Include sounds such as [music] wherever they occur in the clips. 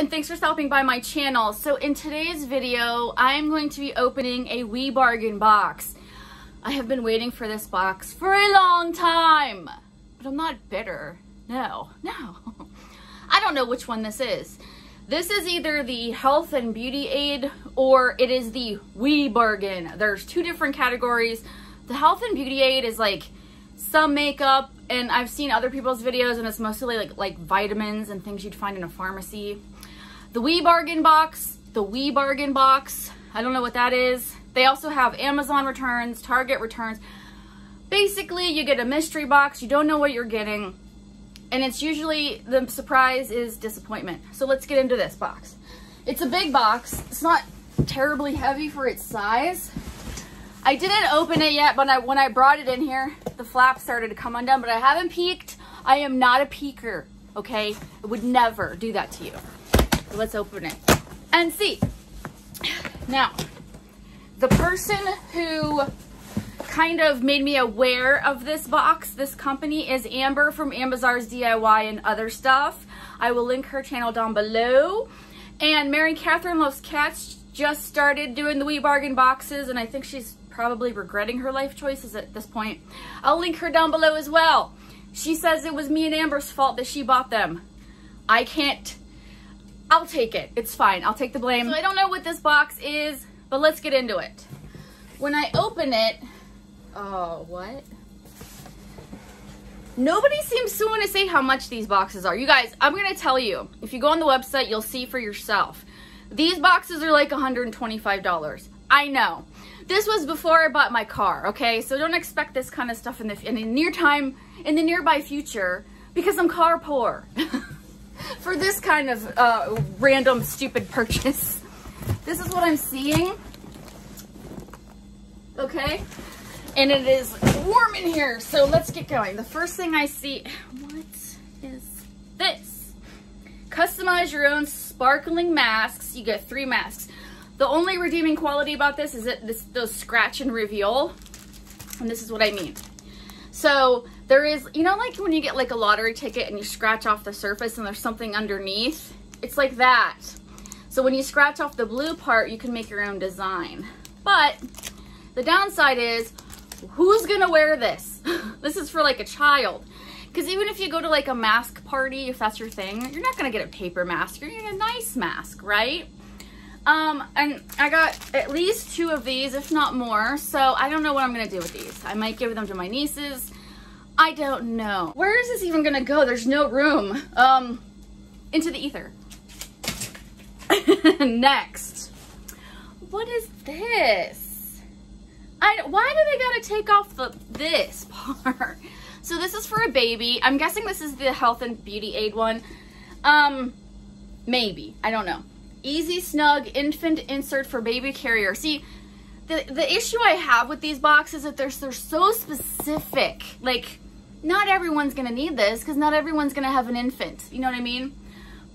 and thanks for stopping by my channel. So in today's video, I'm going to be opening a WiBargain box. I have been waiting for this box for a long time, but I'm not bitter. No, no. [laughs] I don't know which one this is. This is either the health and beauty aid or it is the WiBargain. There's two different categories. The health and beauty aid is like some makeup and I've seen other people's videos and it's mostly like like vitamins and things you'd find in a pharmacy. The WiBargain box, the WiBargain box, I don't know what that is. They also have Amazon returns, Target returns. Basically, you get a mystery box, you don't know what you're getting, and it's usually, the surprise is disappointment. So let's get into this box. It's a big box. It's not terribly heavy for its size. I didn't open it yet, but I, when I brought it in here, the flap started to come undone, but I haven't peeked. I am not a peeker, okay? I would never do that to you. So let's open it and see. Now, the person who kind of made me aware of this box, this company, is Amber from Ambizzares DIY and other stuff. I will link her channel down below. And Mary Catherine Loves Cats just started doing the WiBargain boxes, and I think she's probably regretting her life choices at this point. I'll link her down below as well. She says it was me and Amber's fault that she bought them. I can't, I'll take it. It's fine. I'll take the blame. So I don't know what this box is, but let's get into it. When I open it, oh, what? Nobody seems to want to say how much these boxes are. You guys, I'm going to tell you. If you go on the website, you'll see for yourself. These boxes are like $125. I know. This was before I bought my car, okay? So don't expect this kind of stuff in the, in the near time, in the nearby future, because I'm car poor. [laughs] For this kind of uh, random stupid purchase. This is what I'm seeing. Okay? And it is warm in here, so let's get going. The first thing I see, what is this? Customize your own sparkling masks. You get three masks. The only redeeming quality about this is that this those scratch and reveal. And this is what I mean. So there is, you know like when you get like a lottery ticket and you scratch off the surface and there's something underneath? It's like that. So when you scratch off the blue part, you can make your own design. But the downside is, who's gonna wear this? [laughs] this is for like a child. Because even if you go to like a mask party, if that's your thing, you're not gonna get a paper mask, you're gonna get a nice mask, right? Um, and I got at least two of these, if not more. So I don't know what I'm going to do with these. I might give them to my nieces. I don't know. Where is this even going to go? There's no room. Um, into the ether. [laughs] Next. What is this? I, why do they got to take off the this [laughs] part? So this is for a baby. I'm guessing this is the health and beauty aid one. Um, maybe. I don't know. Easy Snug Infant Insert for Baby Carrier. See, the, the issue I have with these boxes is that they're, they're so specific. Like, not everyone's to need this because not everyone's to have an infant. You know what I mean?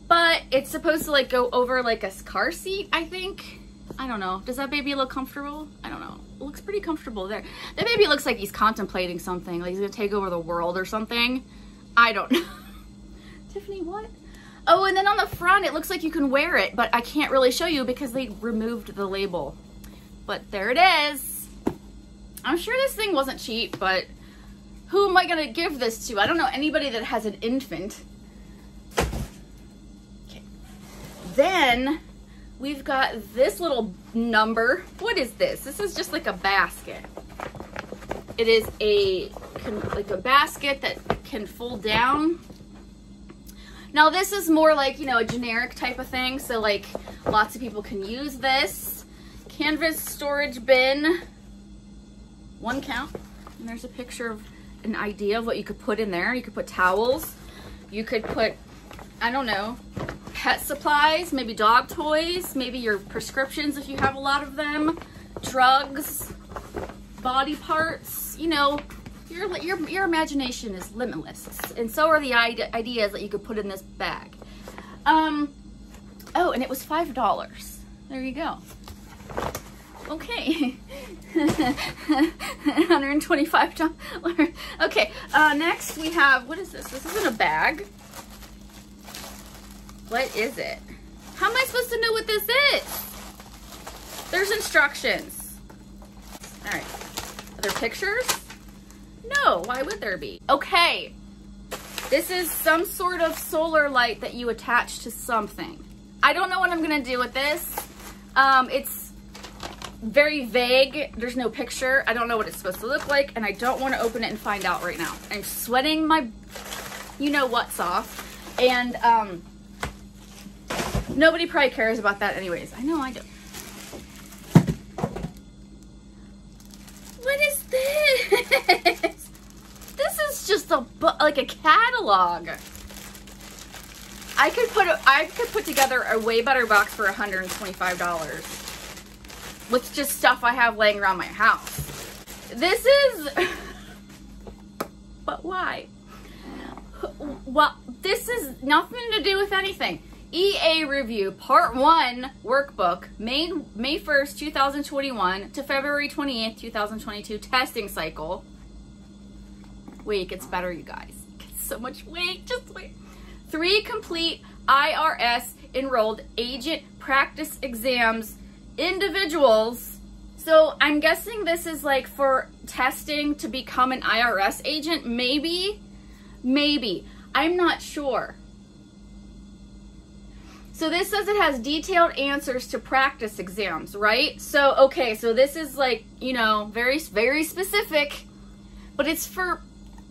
But it's supposed to, like, go over, like, a car seat, I think. I don't know. Does that baby look comfortable? I don't know. It looks pretty comfortable there. That baby looks like he's contemplating something. Like he's to take over the world or something. I don't [laughs] know. Tiffany, what? Oh, and then on the front, it looks like you can wear it, but I can't really show you because they removed the label. But there it is. I'm sure this thing wasn't cheap, but who am I going to give this to? I don't know anybody that has an infant. Okay. Then we've got this little number. What is this? This is just like a basket. It is a like a basket that can fold down now this is more like, you know, a generic type of thing. So like lots of people can use this. Canvas storage bin, one count. And there's a picture of an idea of what you could put in there. You could put towels. You could put, I don't know, pet supplies, maybe dog toys, maybe your prescriptions if you have a lot of them, drugs, body parts, you know, your, your, your imagination is limitless. And so are the ideas that you could put in this bag. Um, oh, and it was $5. There you go. Okay. [laughs] $125. Okay, uh, next we have, what is this? This isn't a bag. What is it? How am I supposed to know what this is? There's instructions. All right. Are there pictures? No, why would there be? Okay. This is some sort of solar light that you attach to something. I don't know what I'm gonna do with this. Um, it's very vague. There's no picture. I don't know what it's supposed to look like, and I don't want to open it and find out right now. I'm sweating my you know what's off. And um, nobody probably cares about that anyways. I know I do. What is this? [laughs] Just a like a catalog. I could put a, I could put together a way better box for $125 with just stuff I have laying around my house. This is [laughs] but why? Well, this is nothing to do with anything. EA Review Part 1 Workbook, May, May 1st, 2021 to February 28th, 2022 testing cycle. Wait, it gets better, you guys. So much, wait, just wait. Three complete IRS enrolled agent practice exams, individuals. So I'm guessing this is like for testing to become an IRS agent, maybe? Maybe. I'm not sure. So this says it has detailed answers to practice exams, right? So, okay, so this is like, you know, very, very specific, but it's for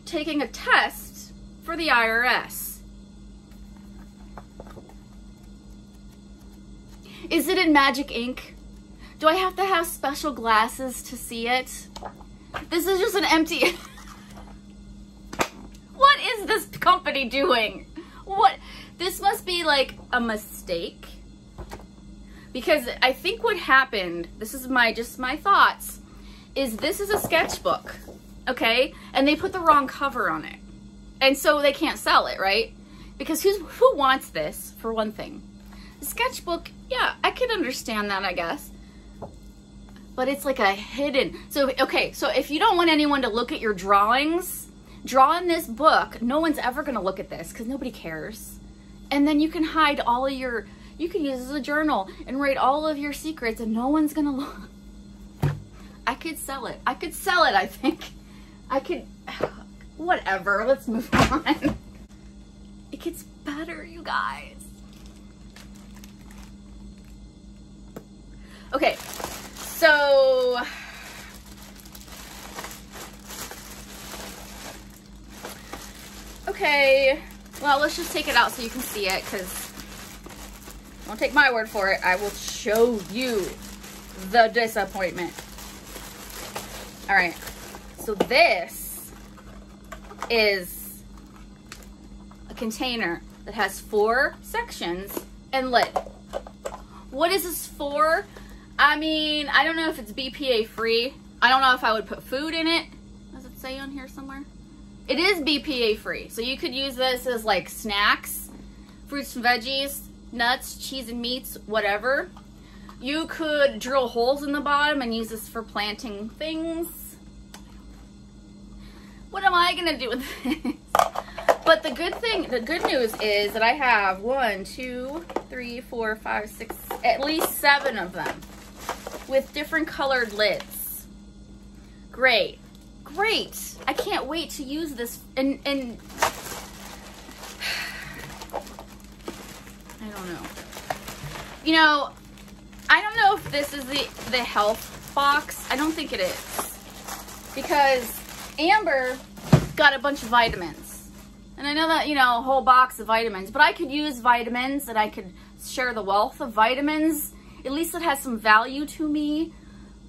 taking a test for the IRS. Is it in magic ink? Do I have to have special glasses to see it? This is just an empty... [laughs] what is this company doing? What? This must be like a mistake. Because I think what happened, this is my just my thoughts, is this is a sketchbook, okay? And they put the wrong cover on it. And so they can't sell it, right? Because who's, who wants this, for one thing? The sketchbook, yeah, I can understand that, I guess. But it's like a hidden. So, okay, so if you don't want anyone to look at your drawings, draw in this book. No one's ever to look at this because nobody cares and then you can hide all of your you can use as a journal and write all of your secrets and no one's gonna look [laughs] I could sell it I could sell it I think I could [sighs] whatever let's move [laughs] on it gets better you guys okay so okay well, let's just take it out so you can see it because don't take my word for it. I will show you the disappointment. All right. So this is a container that has four sections and lid. What is this for? I mean, I don't know if it's BPA free. I don't know if I would put food in it. Does it say on here somewhere? It is BPA free, so you could use this as like snacks, fruits and veggies, nuts, cheese and meats, whatever. You could drill holes in the bottom and use this for planting things. What am I gonna do with this? But the good thing, the good news is that I have one, two, three, four, five, six, at least seven of them with different colored lids. Great great. I can't wait to use this and and [sighs] I don't know. You know, I don't know if this is the the health box. I don't think it is. Because Amber got a bunch of vitamins. And I know that, you know, a whole box of vitamins, but I could use vitamins and I could share the wealth of vitamins. At least it has some value to me.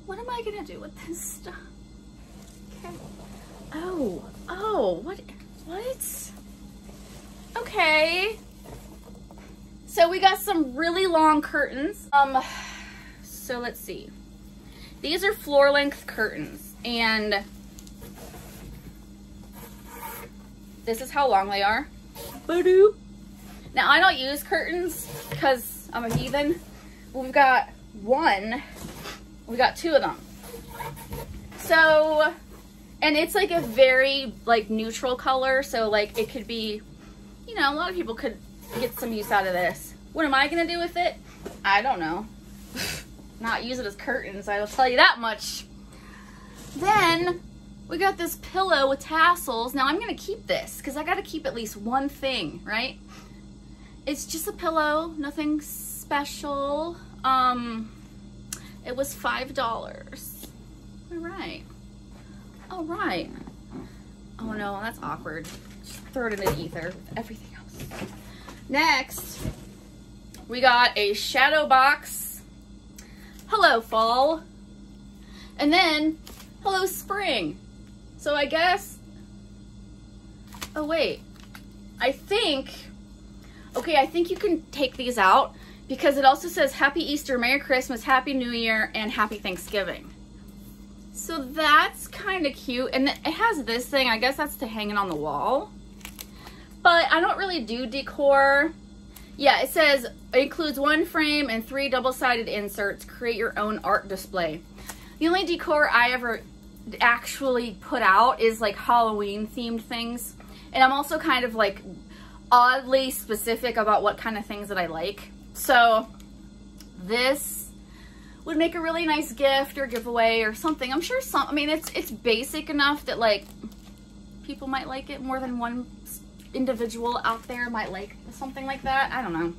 What am I to do with this stuff? Okay. Oh, oh, what, what? Okay. So we got some really long curtains. Um, so let's see. These are floor length curtains and this is how long they are. Now I don't use curtains because I'm a heathen. We've got one, we got two of them. So and it's like a very like neutral color so like it could be you know a lot of people could get some use out of this What am I gonna do with it? I don't know. [laughs] Not use it as curtains, I will tell you that much. Then we got this pillow with tassels. Now I'm gonna keep this because I gotta keep at least one thing, right? It's just a pillow, nothing special. Um, it was $5. All right. All right. Oh no, that's awkward. Just throw it in the ether. Everything else. Next, we got a shadow box. Hello, fall. And then, hello, spring. So I guess, oh wait, I think, okay, I think you can take these out because it also says Happy Easter, Merry Christmas, Happy New Year, and Happy Thanksgiving. So that's kind of cute. And it has this thing, I guess that's to hang it on the wall. But I don't really do decor. Yeah, it says it includes one frame and three double-sided inserts. Create your own art display. The only decor I ever actually put out is like Halloween themed things. And I'm also kind of like oddly specific about what kind of things that I like. So this would make a really nice gift or giveaway or something. I'm sure some, I mean, it's, it's basic enough that like people might like it more than one individual out there might like something like that. I don't know.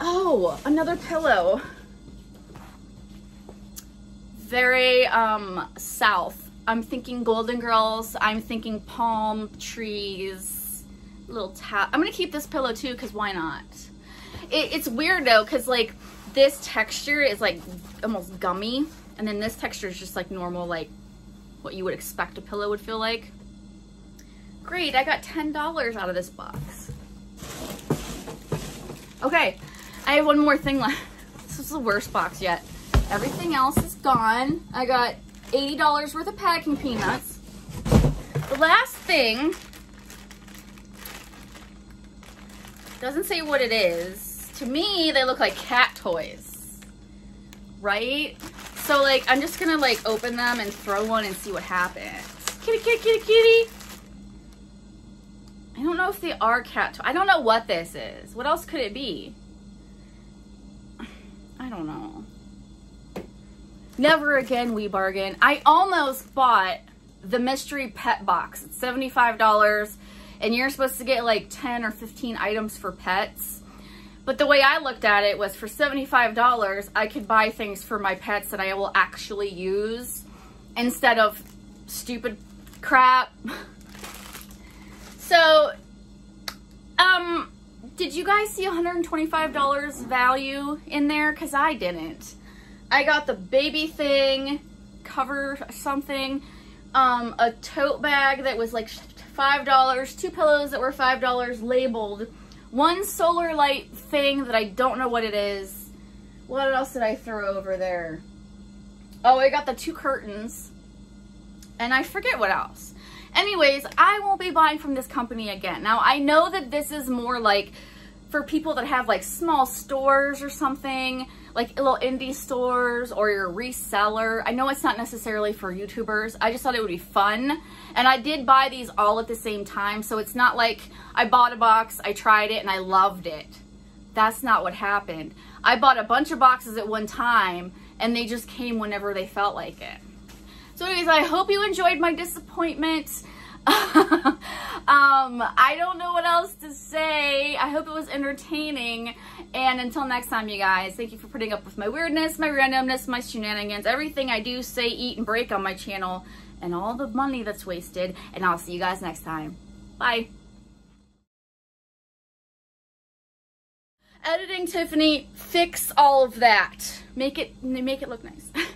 Oh, another pillow. Very um, south. I'm thinking Golden Girls. I'm thinking palm trees. Little tap. I'm going to keep this pillow too because why not? It, it's weird though, because like this texture is like almost gummy. And then this texture is just like normal, like what you would expect a pillow would feel like. Great, I got $10 out of this box. Okay, I have one more thing left. [laughs] This is the worst box yet. Everything else is gone. I got $80 worth of packing peanuts. The last thing doesn't say what it is to me, they look like cat toys, right? So like, I'm just gonna like open them and throw one and see what happens. Kitty, kitty, kitty, kitty. I don't know if they are cat. I don't know what this is. What else could it be? [sighs] I don't know. Never again, WiBargain. I almost bought the mystery pet box. It's $75 and you're supposed to get like 10 or 15 items for pets. But the way I looked at it was for $75, I could buy things for my pets that I will actually use instead of stupid crap. [laughs] so, um, did you guys see $125 value in there? Because I didn't. I got the baby thing, cover something, um, a tote bag that was like $5, two pillows that were $5 labeled one solar light thing that I don't know what it is. What else did I throw over there? Oh, I got the two curtains. And I forget what else. Anyways, I won't be buying from this company again. Now, I know that this is more like for people that have like small stores or something, like little indie stores or your reseller. I know it's not necessarily for YouTubers. I just thought it would be fun. And I did buy these all at the same time. So it's not like I bought a box, I tried it, and I loved it. That's not what happened. I bought a bunch of boxes at one time and they just came whenever they felt like it. So anyways, I hope you enjoyed my disappointment. [laughs] um, I don't know what else to say. I hope it was entertaining. And until next time, you guys, thank you for putting up with my weirdness, my randomness, my shenanigans, everything I do, say, eat, and break on my channel, and all the money that's wasted. And I'll see you guys next time. Bye. Editing Tiffany, fix all of that. Make it make it look nice. [laughs]